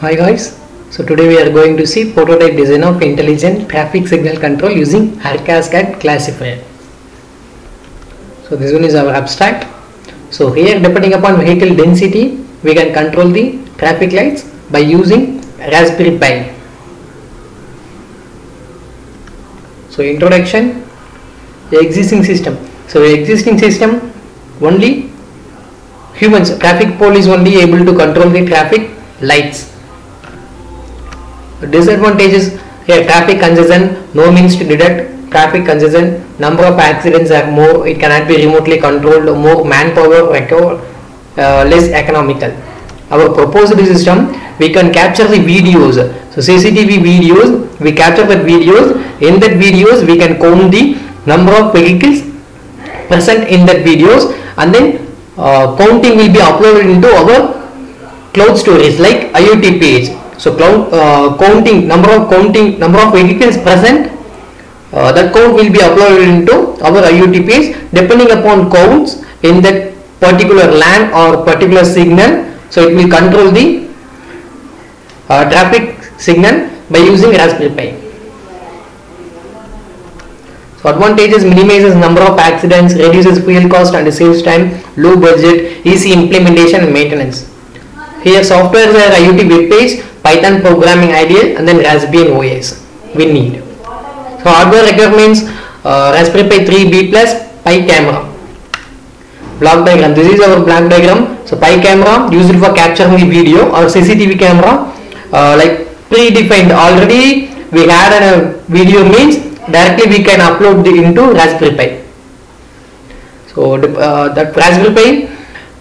Hi guys, so today we are going to see prototype design of intelligent traffic signal control using Cascade classifier. So this one is our abstract. So here depending upon vehicle density we can control the traffic lights by using Raspberry Pi. So introduction, the existing system. So the existing system only humans, traffic police only able to control the traffic lights disadvantages here traffic congestion no means to detect traffic congestion number of accidents are more it cannot be remotely controlled more manpower required uh, less economical. Our proposed system we can capture the videos. So cctv videos we capture the videos. In that videos we can count the number of vehicles present in that videos. And then uh, counting will be uploaded into our cloud storage like iot page so cloud uh, counting number of counting number of vehicles present uh, that count will be uploaded into our page depending upon counts in that particular LAN or particular signal so it will control the uh, traffic signal by using Raspberry Pi. So advantages minimizes number of accidents, reduces fuel cost and saves time, low budget, easy implementation and maintenance. Here software is IoT web page, Python programming IDLE and then Raspbian OS we need. So hardware requirements uh, Raspberry Pi 3B plus Pi camera. Block diagram. This is our block diagram. So Pi camera used for capturing the video or CCTV camera uh, like predefined already we had a video means directly we can upload the into Raspberry Pi. So uh, that Raspberry Pi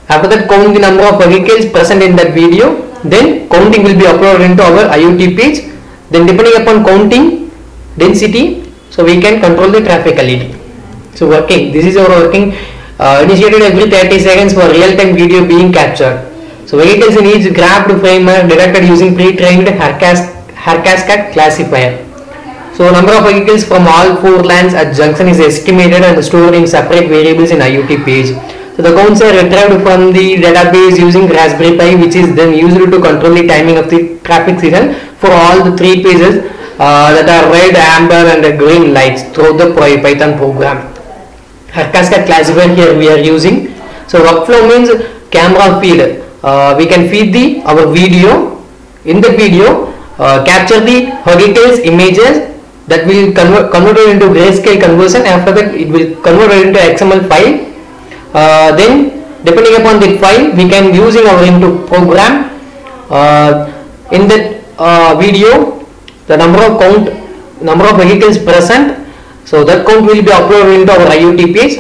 after that count the number of vehicles present in that video then counting will be uploaded into our IoT page. Then depending upon counting density so we can control the traffic LED so working this is our working uh, initiated every 30 seconds for real-time video being captured. So vehicles in each grabbed frame are detected using pre-trained Cascade classifier. So number of vehicles from all four lands at junction is estimated and stored in separate variables in IoT page so the counts are retrieved from the database using Raspberry Pi which is then used to control the timing of the traffic signal for all the three pages uh, that are red, amber and green lights through the Python program. Cascade classifier here we are using. So workflow means camera feed. Uh, we can feed the our video. In the video uh, capture the vehicles images that will convert converted into grayscale conversion. After that it will convert into XML file uh, then depending upon the file we can using our into program. Uh, in that uh, video the number of count number of vehicles present. So that count will be uploaded into our IoT page.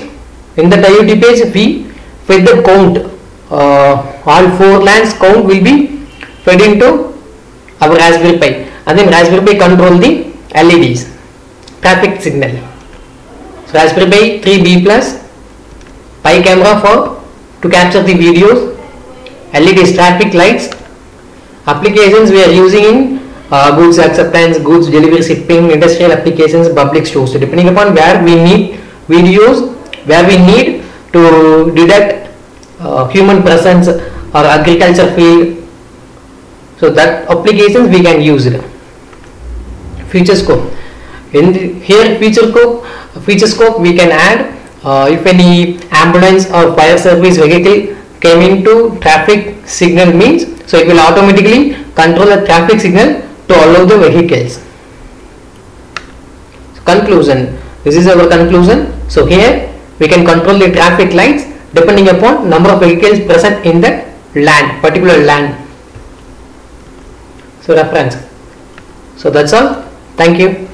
In that IoT page we fed the count. Uh, all four lands count will be fed into our Raspberry Pi. And then Raspberry Pi control the LEDs traffic signal. So Raspberry Pi 3B plus Pi camera for to capture the videos, LED traffic lights, applications we are using in uh, goods acceptance, goods delivery shipping, industrial applications, public stores. So depending upon where we need videos, where we need to detect uh, human presence or agriculture field. So that applications we can use it. Feature scope. In the, here feature scope, feature scope we can add Uh, if any ambulance or fire service vehicle came into traffic signal means so it will automatically control the traffic signal to all of the vehicles. Conclusion. This is our conclusion. So here we can control the traffic lights depending upon number of vehicles present in that land particular land. So reference. So that's all. Thank you